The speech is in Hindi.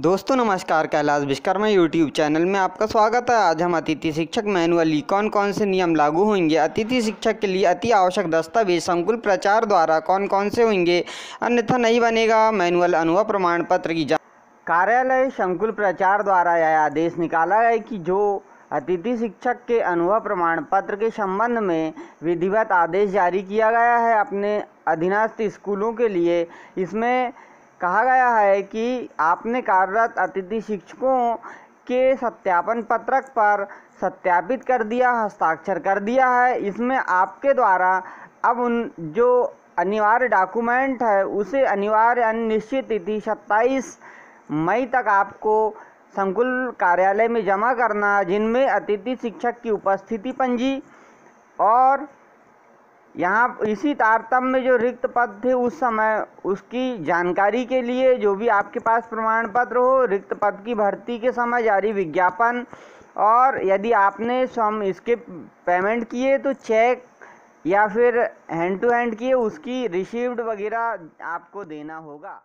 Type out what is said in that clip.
दोस्तों, नमस्कार, कैलाश विश्वकर्मा यूट्यूब चैनल में आपका स्वागत है। आज हम अतिथि शिक्षक मैनुअली कौन कौन से नियम लागू होंगे, अतिथि शिक्षक के लिए अति आवश्यक दस्तावेज़, संकुल प्रचार द्वारा कौन कौन से होंगे, अन्यथा नहीं बनेगा। मैनुअल अनुभव प्रमाण पत्र की कार्यालय संकुल प्रचार द्वारा यह आदेश निकाला है कि जो अतिथि शिक्षक के अनुभव प्रमाण पत्र के संबंध में विधिवत आदेश जारी किया गया है, अपने अधीनस्थ स्कूलों के लिए, इसमें कहा गया है कि आपने कार्यरत अतिथि शिक्षकों के सत्यापन पत्रक पर सत्यापित कर दिया, हस्ताक्षर कर दिया है। इसमें आपके द्वारा अब उन जो अनिवार्य डॉक्यूमेंट है, उसे अनिवार्य अनिश्चित तिथि सत्ताईस मई तक आपको संकुल कार्यालय में जमा करना, जिनमें अतिथि शिक्षक की उपस्थिति पंजी और यहाँ इसी तारतम्य में जो रिक्त पद थे उस समय, उसकी जानकारी के लिए जो भी आपके पास प्रमाण पत्र हो, रिक्त पद की भर्ती के समय जारी विज्ञापन और यदि आपने स्वयं इसके पेमेंट किए तो चेक या फिर हैंड टू हैंड किए, उसकी रिसीव्ड वगैरह आपको देना होगा।